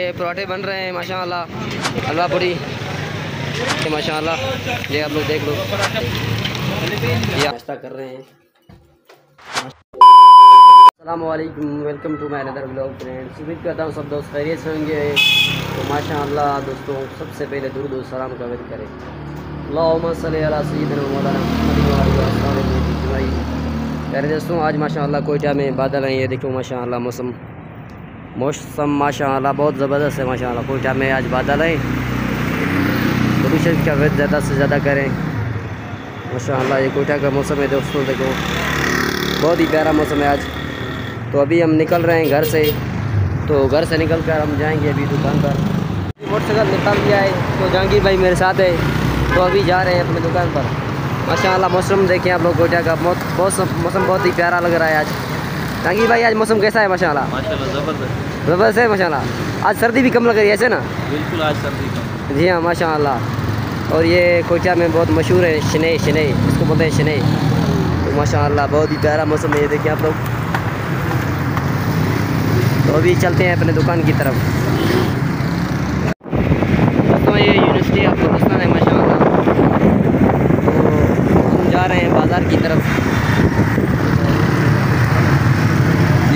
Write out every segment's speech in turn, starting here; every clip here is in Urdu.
یہ پراٹھے بن رہے ہیں ماشاء اللہ حلوہ پوری ماشاء اللہ یہ آپ لوگ دیکھ لو۔ یہ ناشتہ کر رہے ہیں۔ السلام علیکم۔ ویلکم ٹو مائی ندر بلاگ فرینڈس امید کرتا ہوں سب دوست خیریت سے ہوں گے۔ تو ماشاء اللہ دوستوں سب سے پہلے درود و سلام کا ود کریں۔ اللہم صلی علی سیدنا مولانا محمد وعلی آلہ اجمعین۔ پیارے دوستوں آج ماشاء اللہ کوئٹہ میں بادل ہیں یہ دیکھو ماشاء اللہ موسم۔ موسم ماشاء اللہ بہت زبردست ہے ماشاء اللہ کوئٹہ میں آج بادل ہیں پولوشن کا ویٹ زیادہ سے زیادہ کریں۔ ماشاء اللہ یہ کوئٹہ کا موسم ہے دوستوں دیکھو۔ بہت ہی پیارا موسم ہے آج۔ تو ابھی ہم نکل رہے ہیں گھر سے۔ تو گھر سے نکل کر ہم جائیں گے ابھی دکان پر۔ موٹر سائیکل نکال دیا ہے۔ تو جہانگیر بھائی میرے ساتھ ہے۔ تو ابھی جا رہے ہیں اپنے دکان پر۔ ماشاء اللہ موسم دیکھیں آپ لوگ کوئٹہ کا بہت بہت موسم بہت ہی پیارا لگ رہا ہے آج۔ جہانگیر بھائی آج موسم کیسا ہے ماشاء اللہ ماشاء اللہ زبردست۔ زبردست ہے ماشاء اللہ آج سردی بھی کم لگ رہی ہے ایسے نا؟ بالکل آج سردی کم۔ جی ہاں ماشاء اللہ اور یہ کوئٹہ میں بہت مشہور ہے شنئی شنئی۔ اس کو بولتے ہیں شنئی۔ تو ماشاء اللہ بہت ہی پیارا موسم ہے یہ دیکھیں آپ لوگ۔ تو ابھی چلتے ہیں اپنے دکان کی طرف۔ دوستوں یہ یونیورسٹی آف پاکستان ہے ماشاء اللہ تو ہم جا رہے ہیں بازار کی طرف۔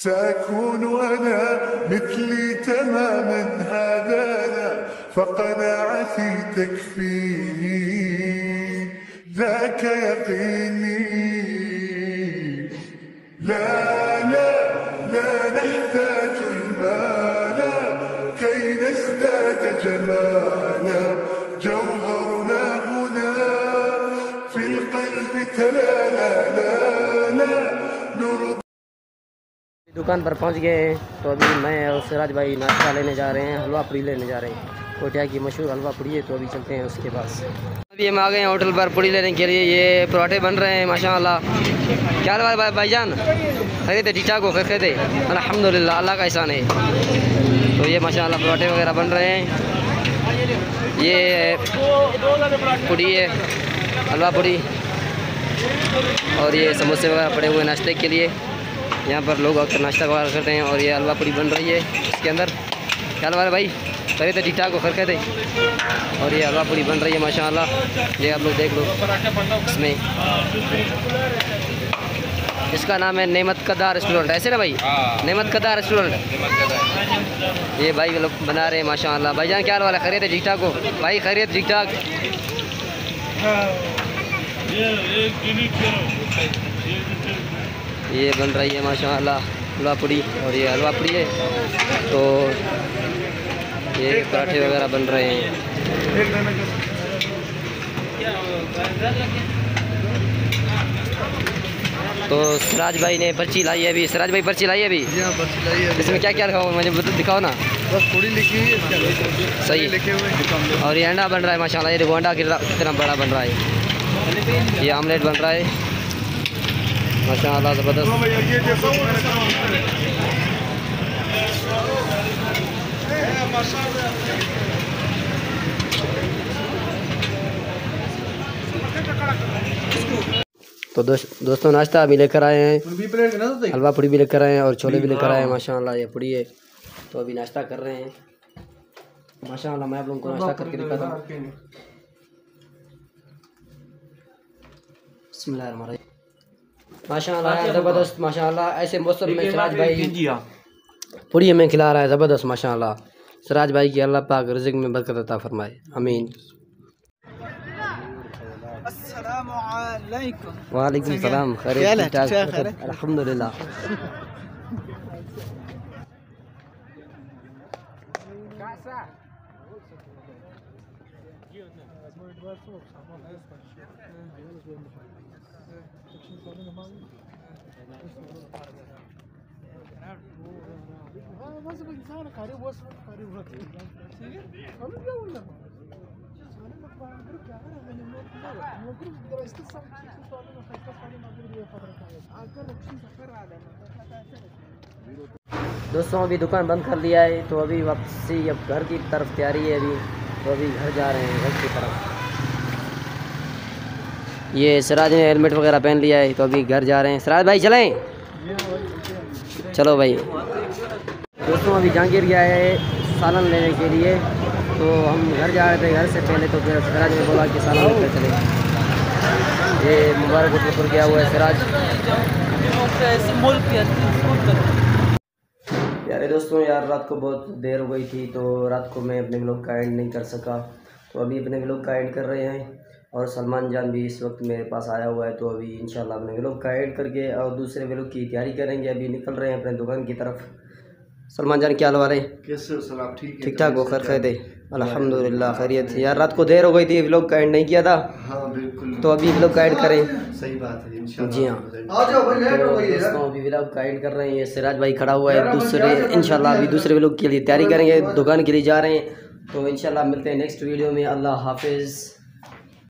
سأكون أنا مثلي تماما هذا أنا فقناعتي تكفيني ذاك يقيني. لا. نحتاج المال كي نزداد جمالا جوهرنا هنا في القلب تلالا لا نرضى دکان پر پہنچ گئے ہیں، تو ابھی میں اور سراج بھائی ناشتہ لینے جا رہے ہیں، حلوہ پوری لینے جا رہے ہیں۔ کوٹیا کی مشہور حلوہ پوری ہے تو ابھی چلتے ہیں اس کے پاس۔ ابھی ہم آ گئے ہیں ہوٹل پر پوری لینے کے لیے، یہ پراٹھے بن رہے ہیں ماشاء اللہ کیا حال بھائی بھائی جان؟ خریدے ٹھیک ٹھاک ہو خریدے الحمد للہ اللہ کا احسان ہے۔ تو یہ ماشاء اللہ پراٹھے وغیرہ بن رہے ہیں۔ یہ پوری ہے، حلوہ پوری اور یہ سموسے وغیرہ پڑے ہوئے ناشتے کے لیے۔ یہاں پر لوگ اکثر ناشتہ وغیرہ کرتے ہیں اور یہ حلوہ پوری بن رہی ہے اس کے اندر۔ حال ہے بھائی خرید ٹھیک ٹھاک ہو خر کہتے اور یہ حلوہ پوری بن رہی ہے ماشاء اللہ یہ آپ لوگ دیکھ لو اس میں اس کا نام ہے نعمت قدا ریسٹورنٹ ایسے نا بھائی نعمت قدا ریسٹورنٹ یہ بھائی لوگ بنا رہے ہیں ماشاء اللہ بھائی جان کیا حال والا خرید ٹھیک ٹھاک ہو بھائی خرید ٹھیک ٹھاک یہ بن رہی ہے ماشاء اللہ حلوہ پوری اور یہ حلوہ پوری ہے تو یہ پراٹھے وغیرہ بن رہے ہیں۔ تو سراج بھائی نے پرچی لائی ہے ابھی۔ سراج بھائی پرچی لائی ہے ابھی؟ اس میں کیا کیا رکھا ہوا مجھے دکھاؤ نا۔ بس تھوڑی لکھی ہوئی ہے صحیح۔ لکھے ہوئے اور یہ انڈا بن رہا ہے ماشاء اللہ یہ دیکھو انڈا کتنا بڑا بن رہا ہے۔ یہ آملیٹ بن رہا ہے۔ ماشاء اللہ زبردست تو دوست دوستوں ناشتہ ابھی لے کر آئے ہیں۔ حلوہ پوڑی بھی لے کر آئے ہیں اور چھولے بھی لے کر آئے ہیں ماشاء اللہ یہ پوڑی ہے۔ تو ابھی ناشتہ کر رہے ہیں۔ ماشاء اللہ میں آپ لوگوں کو ناشتہ کر کے دکھاتا ہوں۔ بسم اللہ الرحمن الرحیم۔ ماشاء اللہ زبردست ماشاء اللہ ایسے موسم میں سراج بھائی۔ پوری ہمیں کھلا رہا ہے زبردست ماشاء اللہ سراج بھائی کی اللہ پاک رزق میں برکت عطا فرمائے۔ امین السلام علیکم۔ وعلیکم السلام خیریت الحمدللہ۔ Thank you. دوستوں، ابھی دکان بند کر لیا ہے، تو ابھی واپسی اب گھر کی طرف تیاری ہے ابھی، تو ابھی گھر جا رہے ہیں، گھر کی طرف۔ یہ سراج نے ہیلمٹ وغیرہ پہن لیا ہے، تو ابھی گھر جا رہے ہیں۔ سراج بھائی، چلیں۔ چلو بھائی۔ دوستوں، ابھی جہانگیر گیا ہے سالن لینے کے لیے۔ تو ہم گھر جا رہے تھے، گھر سے پہلے تو پھر سراج نے بولا کہ سالن لے کر چلے یہ مبارک پر گیا ہوا ہے سراج۔ پیارے دوستوں، یار، رات کو بہت دیر ہو گئی تھی تو رات کو میں اپنے بلاگ کا اینڈ نہیں کر سکا۔ تو ابھی اپنے بلاگ کا اینڈ کر رہے ہیں۔ اور سلمان جان بھی اس وقت میرے پاس آیا ہوا ہے تو ابھی انشاءاللہ اپنے بلاگ کا اینڈ کر کے اور دوسرے بلاگ کی تیاری کریں گے ابھی نکل رہے ہیں اپنے دکان کی طرف۔ سلمان جان کیا حال والے کیسے ٹھیک ٹھیک ٹھاک ہو خیر خیر الحمد للہ خیریت یار رات کو دیر ہو گئی تھی بلاگ کا اینڈ نہیں کیا تھا۔ ہاں بالکل۔ تو ابھی بلاگ کا اینڈ کریں صحیح بات ہے انشاءاللہ۔ جی ہاں۔ ابھی کا کر رہے ہیں۔ یہ سراج بھائی کھڑا ہوا ہے۔ دوسرے انشاءاللہ ابھی دوسرے ولاگ کے لیے تیاری کریں گے دکان کے لیے جا رہے ہیں۔ تو انشاءاللہ ملتے ہیں نیکسٹ ویڈیو میں۔ اللہ حافظ۔